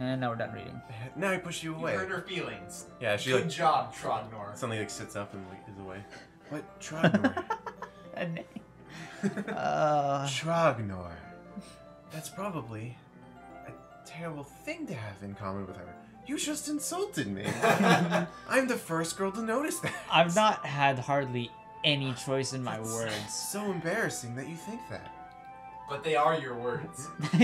And now we're done reading. Now I push you You away. hurt her feelings. Yeah, she Good like job, Trognor. suddenly like sits up and like is away. What Trognor? A name. uh, Trognor. That's probably a terrible thing to have in common with her. You just insulted me. I'm the first girl to notice that. I've not had hardly any choice in my words. So embarrassing that you think that. But they are your words.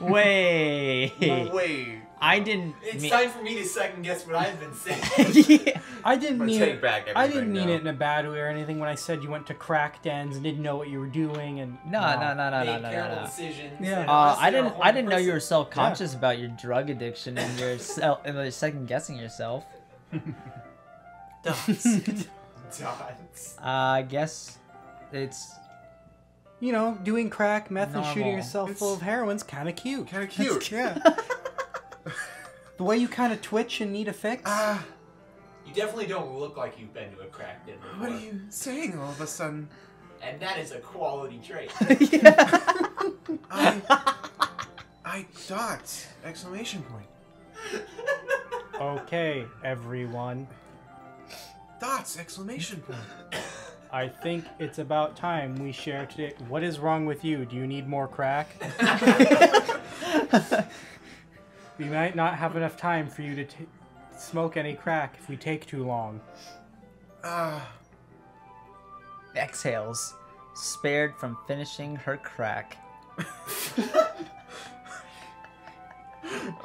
Wait. Wait. I didn't. It's mean- time for me to second guess what I've been saying. yeah. I didn't mean take it. back I didn't mean now. it in a bad way or anything when I said you went to crack dens and didn't know what you were doing and No, no, no, no, no, Make no, terrible no. no. decisions. Yeah. and Uh, honestly I are a didn't. I horrible didn't know you were person. self-conscious about your drug addiction and your self, and like second guessing yourself. Dots. Dots. Uh, I guess it's You know, doing crack, meth, and shooting Normal. yourself full of heroin's kind of cute. kind of cute. Yeah. the way you kind of twitch and need a fix. Ah, You definitely don't look like you've been to a crack den before. what are you saying all of a sudden? And that is a quality trait. I. I dot! Exclamation point. okay, everyone. Dots! Exclamation point. I think it's about time we share today. What is wrong with you? Do you need more crack? we might not have enough time for you to t- smoke any crack if we take too long. Ah. exhales, spared from finishing her crack.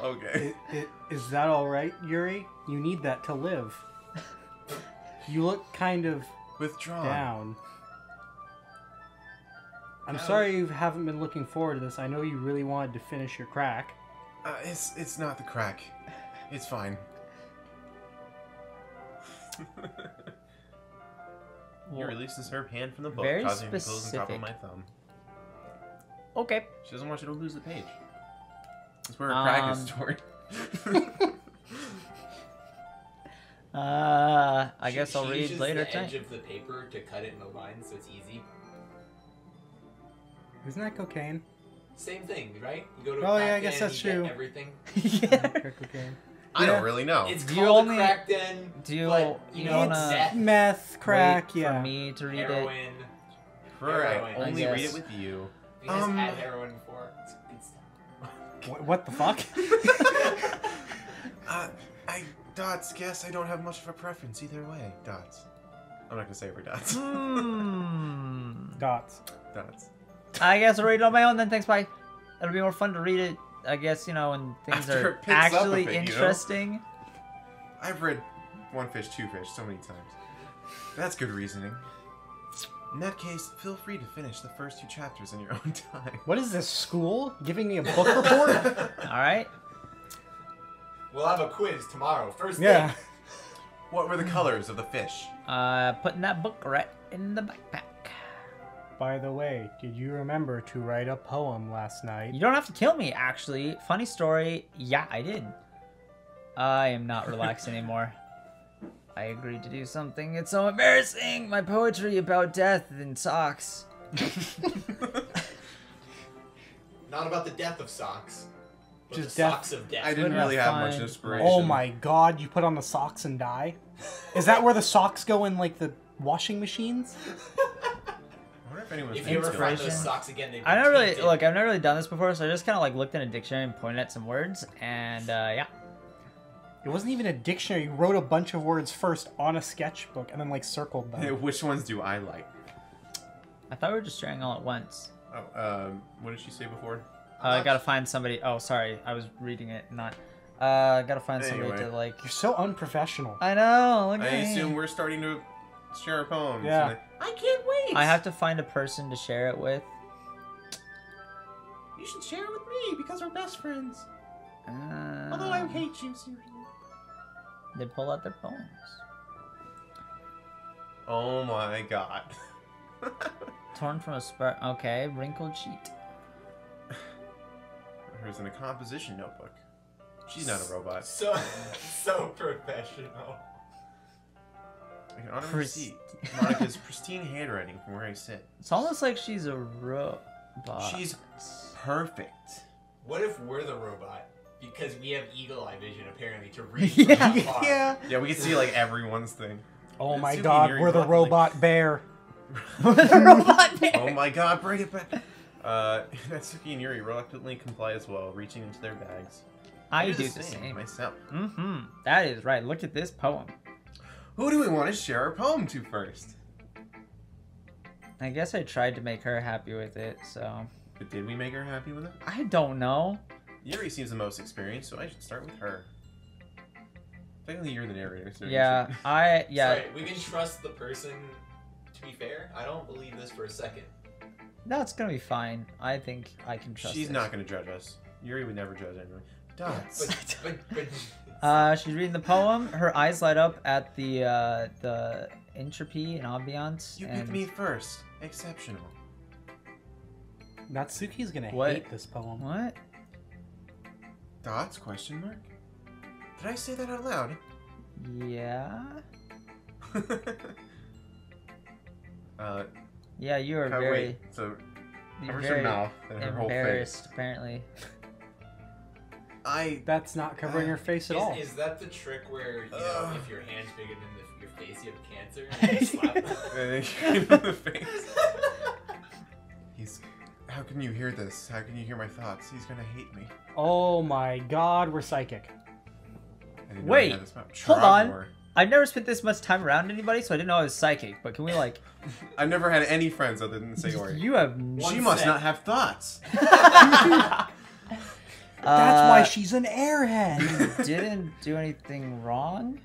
okay. I- I- Is that all right, Yuri? You need that to live. You look kind of Withdrawn. down. I'm sorry you haven't been looking forward to this. I know you really wanted to finish your crack. Uh, it's it's not the crack. It's fine. He releases her hand from the book, Very causing it to close on top of my thumb. Okay. She doesn't want you to lose the page. That's where her crack is Um, stored. Uh, I She- guess I'll read uses later the edge tonight. of the paper to cut it in a line so it's easy. Isn't that cocaine? Same thing, right? You go to a Oh, crack yeah, I guess den, that's you get true. Everything. yeah. Cocaine. I don't really know. It's Do you called only- a crack den. do you- but, you you know, wanna- it's meth, Meth, crack, Wait yeah. For me to read it. heroin. For I heroin, I only read it with you. We just Um, had heroin before. It's good stuff. Wh- What the fuck? Uh, I dots. Guess I don't have much of a preference either way. Dots. I'm not gonna say for dots. Hmm. Dots. dots. I guess I'll read it on my own then. Thanks, bye. It'll be more fun to read it, I guess, you know, when things After are it picks up a actually bit, you know? interesting. I've read One Fish, Two Fish so many times. That's good reasoning. In that case, feel free to finish the first two chapters in your own time. What is this, school? Giving me a book report? Alright. We'll have a quiz tomorrow. First yeah. thing. What were the colors of the fish? Uh, putting that book right in the backpack. By the way, did you remember to write a poem last night? You don't have to kill me, actually. Funny story. Yeah, I did. I am not relaxed anymore. I agreed to do something. It's so embarrassing. My poetry about death and socks. Not about the death of socks. But Just the death- socks of death. I didn't really have much fine. inspiration. Oh my god, you put on the socks and die? Is that where the socks go in, like, the washing machines? I wonder if anyone's If you ever find those socks again, they I never really look. I've never really done this before, so I just kind of like looked in a dictionary and pointed at some words, and uh, yeah. It wasn't even a dictionary. You wrote a bunch of words first on a sketchbook and then, like, circled Hey, them. Which ones do I like? I thought we were just sharing all at once. Oh, um, what did she say before? Uh, I gotta find somebody. Oh, sorry, I was reading it, not. Uh, I gotta find somebody to like. You're so unprofessional. I know. Look I at me. assume we're starting to share our poems. Yeah. I, I can't wait. I have to find a person to share it with. You should share it with me because we're best friends. Uh, Although I hate you, Siri. They pull out their poems. Oh my god. Torn from a spark. Okay, wrinkled sheet. Hers in a composition notebook. She's not a robot. So, so professional. I can honor her Pris- seat. Monika's pristine handwriting from where I sit. It's almost like she's a robot. She's perfect. What if we're the robot? Because we have eagle eye vision apparently to read Yeah. Yeah. Yeah, we can see like everyone's thing. Oh It's my god, we're the Rock, like- robot bear. the robot bear. Oh my god, bring it back. Uh, Natsuki and Yuri reluctantly comply as well, reaching into their bags. I do do the same. myself. Mm-hmm. That is right. Look at this poem. Who do we want to share our poem to first? I guess I tried to make her happy with it, so But did we make her happy with it? I don't know. Yuri seems the most experienced, so I should start with her. Technically, you're the narrator, so Yeah, I yeah. Sorry, we can trust the person. To be fair, I don't believe this for a second. No, it's gonna be fine. I think I can trust. She's it. not going to judge us. Yuri would never judge anyone. Dots. But, but, but Uh, she's reading the poem. Her eyes light up at the uh, the entropy and ambiance. you and picked me first. Exceptional. Natsuki's gonna What? hate this poem. What? Dots? Question mark. Did I say that out loud? Yeah. uh, Yeah, you are oh, very, wait. So covers her mouth and her whole face. embarrassed. Apparently. I That's not covering her face at all. is, is that the trick where you know if your hand's bigger than the, your face, you have cancer? And you slap And then you hit him in the face. He's. How can you hear this? How can you hear my thoughts? He's gonna hate me. Oh my god, we're psychic. I didn't know Wait, I had this hold on. Trogdor. I've never spent this much time around anybody, so I didn't know I was psychic. But can we like? I've never had any friends other than Sayori. you have. One she must set. not have thoughts. That's why Uh, she's an airhead. you didn't do anything wrong.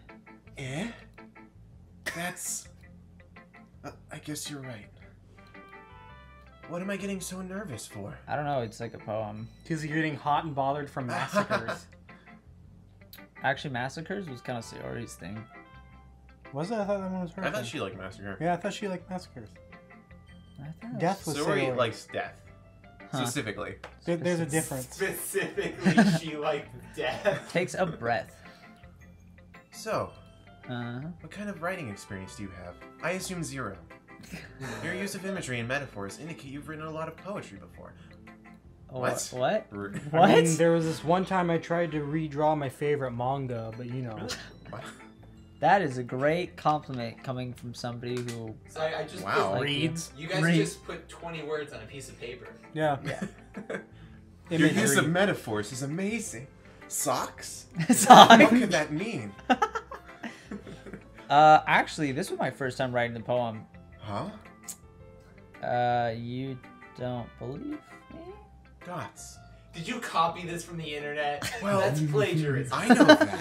Eh? That's. Uh, I guess you're right. What am I getting so nervous for? I don't know. It's like a poem. Because you're getting hot and bothered from massacres. Actually, massacres was kind of Sayori's thing. was it? I thought that one was her. I thought thing. she liked Massacre. Yeah, I thought she liked massacres. I thought Death was Sayori Sayori. likes death. Huh. Specifically. There, there's a difference. Specifically, she liked death. takes a breath. So, Uh, what kind of writing experience do you have? I assume zero. Your use of imagery and metaphors indicate you've written a lot of poetry before. What? What? What? I mean, there was this one time I tried to redraw my favorite manga, but you know. That is a great compliment coming from somebody who. So I, I just Wow. put, Like Reads. you guys Read. just put 20 words on a piece of paper. Yeah. Your use of metaphors is amazing. Socks? Sorry. What could that mean? Uh, actually, this was my first time writing the poem. Huh? Uh, you don't believe me? Dots. Did you copy this from the internet? Well, That's plagiarism. I know that.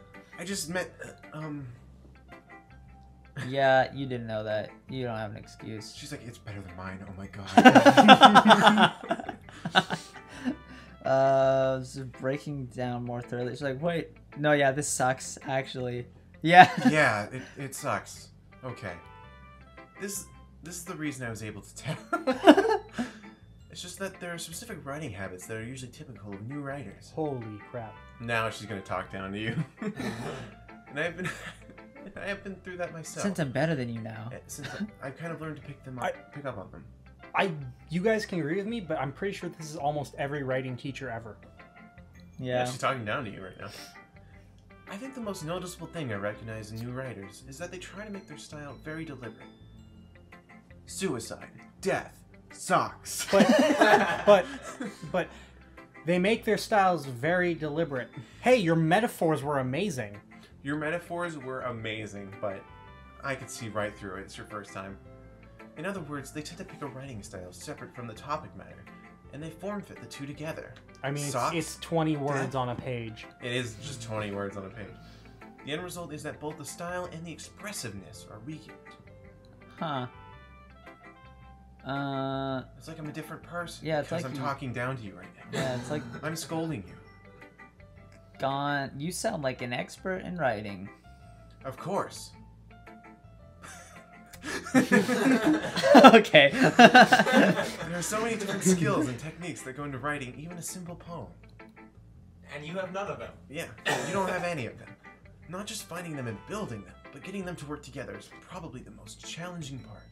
I just meant, uh, um. Yeah, you didn't know that. You don't have an excuse. She's like, it's better than mine. Oh my god. uh, just breaking down more thoroughly. She's like, wait, no, yeah, this sucks. Actually, yeah. yeah, it, it sucks. Okay. This this is the reason I was able to tell. It's just that there are specific writing habits that are usually typical of new writers. Holy crap. Now she's gonna talk down to you. and I've been I have been through that myself. Since I'm better than you now. Uh, Since I, I've kind of learned to pick them up, I- pick up on them. I, you guys can agree with me, but I'm pretty sure this is almost every writing teacher ever. Yeah. she's talking down to you right now. I think the most noticeable thing I recognize in new writers is that they try to make their style very deliberate. Suicide, death, socks. But, but, but, they make their styles very deliberate. Hey, your metaphors were amazing. Your metaphors were amazing, but I could see right through it. It's your first time. In other words, they tend to pick a writing style separate from the topic matter, and they form fit the two together. I mean, it's, Socks? it's 20 words Death? on a page. It is just 20 words on a page. The end result is that both the style and the expressiveness are weakened. Huh. Uh, It's like I'm a different person. Yeah, it's because like I'm you- talking down to you right now. yeah, it's like I'm scolding you. gone. You sound like an expert in writing. Of course. okay. There are so many different skills and techniques that go into writing even a simple poem. and you have none of them. Yeah, you don't have any of them. Not just finding them and building them, but getting them to work together is probably the most challenging part.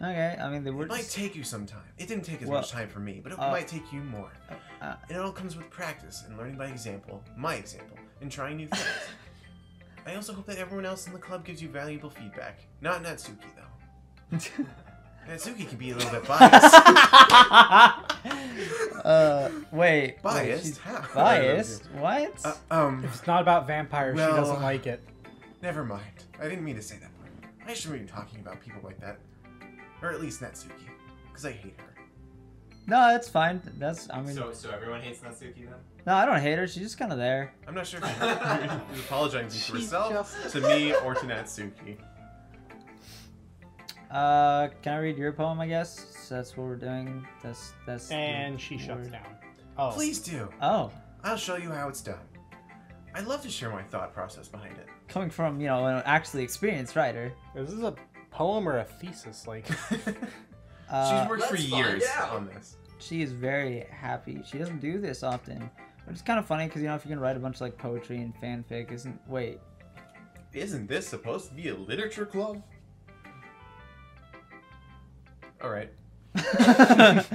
Okay, I mean they were. It might take you some time. It didn't take as Well, much time for me, but it uh, might take you more. uh, And it all comes with practice and learning by example, my example, and trying new things. I also hope that everyone else in the club gives you valuable feedback. Not Natsuki, though. Natsuki can be a little bit biased. uh, wait. wait, biased? she's How? biased? What? Uh, um, If it's not about vampires, she doesn't like it. never mind. I didn't mean to say that part. I shouldn't be talking about people like that. Or at least Natsuki. Because I hate her. no, that's fine. That's I mean, So, so everyone hates Natsuki then? no, I don't hate her. She's just kind of there. I'm not sure if she's apologizing to She herself, just- to me, or to Natsuki. Uh, can I read your poem? I guess So that's what we're doing. That's that's. the And she shuts word. down. Oh. Please do. Oh, I'll show you how it's done. I'd love to share my thought process behind it. coming from you know an actually experienced writer. This is a poem or a thesis? Like, Uh, She's worked for years out. on this. she is very happy. She doesn't do this often, but it's kind of funny because you know if you can write a bunch of like poetry and fanfic, isn't wait. Isn't this supposed to be a literature club? Alright.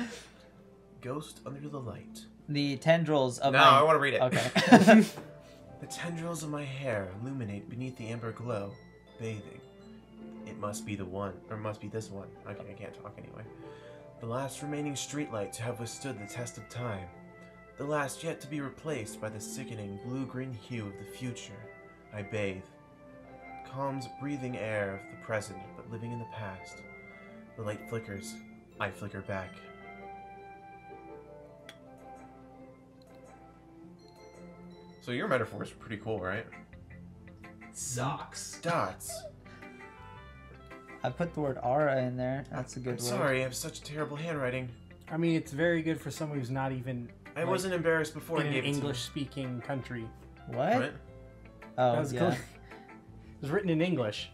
Ghost under the light. the tendrils of no, my. I want to read it. Okay. The tendrils of my hair illuminate beneath the amber glow, bathing. It must be the one, or must be this one. Okay, I can't talk anyway. The last remaining streetlight to have withstood the test of time. The last yet to be replaced by the sickening blue-green hue of the future. I bathe. Calms breathing air of the present, but living in the past. The light flickers. I flicker back. So your metaphors are pretty cool, right? Socks. Dots. I put the word aura in there. That's a I'm good word. sorry, I have such terrible handwriting. I mean, it's very good for someone who's not even I Like, wasn't embarrassed before in I gave it to you. English-speaking country. What? What? Oh That was yeah. cool. It was written in English.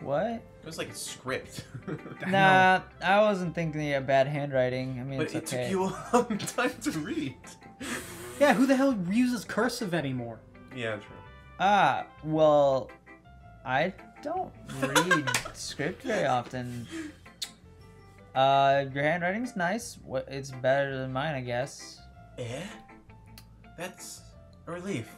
What? It was like a script. Nah, I wasn't thinking of bad handwriting. I mean, but it's it okay. took you a long time to read. Yeah, who the hell uses cursive anymore? Yeah, true. Ah, well, I don't read script very often. Uh, your handwriting's nice. It's better than mine, I guess. Eh? That's a relief.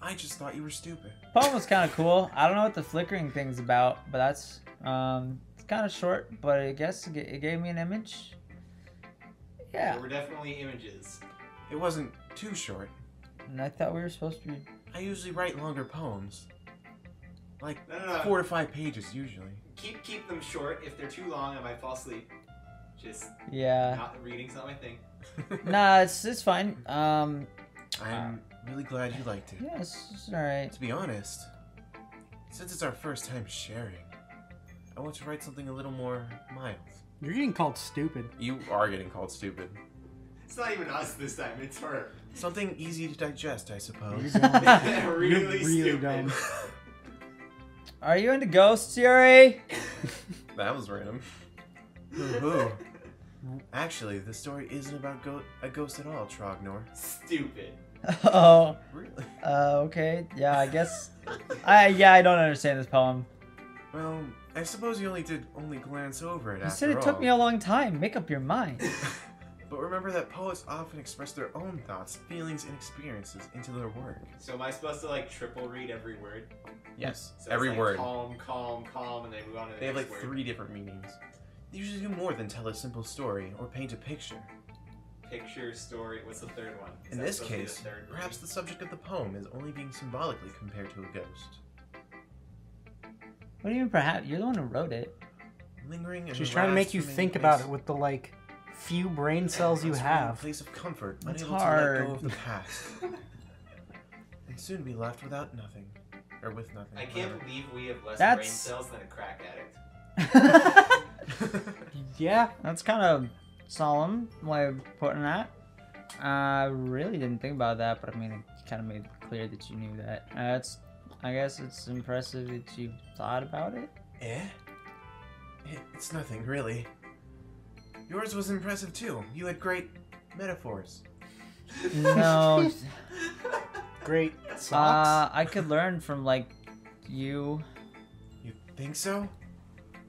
I just thought you were stupid. Poem was kind of cool. I don't know what the flickering thing's about, but that's um, it's kind of short. But I guess it, it gave me an image. Yeah, There were definitely images. It wasn't too short. and I thought we were supposed to be. I usually write longer poems. Like No, no, no. four to five pages usually. Keep keep them short. If they're too long, I might fall asleep. Just Yeah. not reading's not my thing. Nah, it's it's fine. Um, I'm really glad you liked it. yeah, it's, it's all right. To be honest, since it's our first time sharing, I want to write something a little more mild. You're getting called stupid. You are getting called stupid. It's not even us this time. It's her. Something easy to digest, I suppose. You're really, really stupid. dumb. Are you into ghosts, Yuri? that was random. Hoo-hoo. Actually, the story isn't about go- a ghost at all, Trognor. Stupid. oh, Really? uh, okay. Yeah, I guess. I yeah, I don't understand this poem. Well, I suppose you only did only glance over it You after said it took me a long time. Make up your mind. But remember that poets often express their own thoughts, feelings, and experiences into their work. So am I supposed to like triple read every word? Yes, So it's every like word. Calm, calm, calm, and then move on to the They have next like word. three different meanings. They usually do more than tell a simple story or paint a picture. Picture, story. What's the third one? Is In this supposed to be the case, perhaps the subject of the poem is only being symbolically compared to a ghost. What do you mean? Perhaps you're the one who wrote it. Lingering in She's trying to make you think about it with the like few brain cells you must remain a have. place of comfort, It's unable to let hard. go of the past, and soon be left without nothing, or with nothing. I can't whatever. believe we have less That's- brain cells than a crack addict. Yeah, That's kind of solemn way of putting that. I really didn't think about that, but I mean, it kind of made clear that you knew that. Uh, it's, I guess it's impressive that you thought about it. eh? It, it's nothing really. Yours was impressive too. You had great metaphors. No, great socks. uh, I could learn from like you. You think so?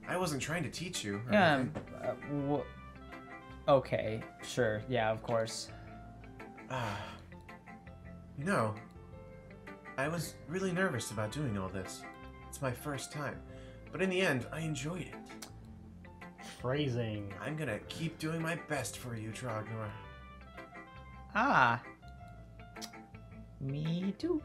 I wasn't trying to teach you. Yeah. Uh, okay. Sure. Yeah. Of course. Ah. You know, I was really nervous about doing all this. It's my first time. But in the end, I enjoyed it. Phrasing. I'm gonna keep doing my best for you, Trognor. Ah. Me too.